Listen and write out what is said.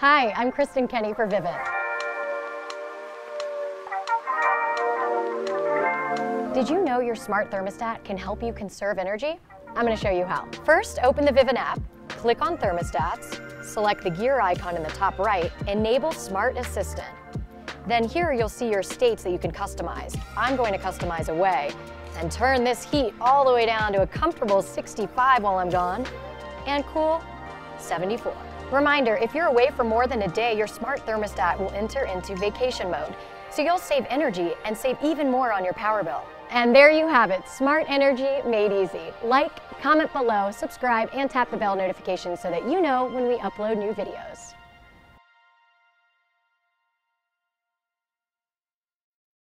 Hi, I'm Kristen Kenny for Vivint. Did you know your smart thermostat can help you conserve energy? I'm going to show you how. First, open the Vivint app, click on thermostats, select the gear icon in the top right, enable Smart Assistant. Then here you'll see your states that you can customize. I'm going to customize away and turn this heat all the way down to a comfortable 65 while I'm gone and cool 74. Reminder, if you're away for more than a day, your smart thermostat will enter into vacation mode. So you'll save energy and save even more on your power bill. And there you have it, smart energy made easy. Like, comment below, subscribe, and tap the bell notification so that you know when we upload new videos.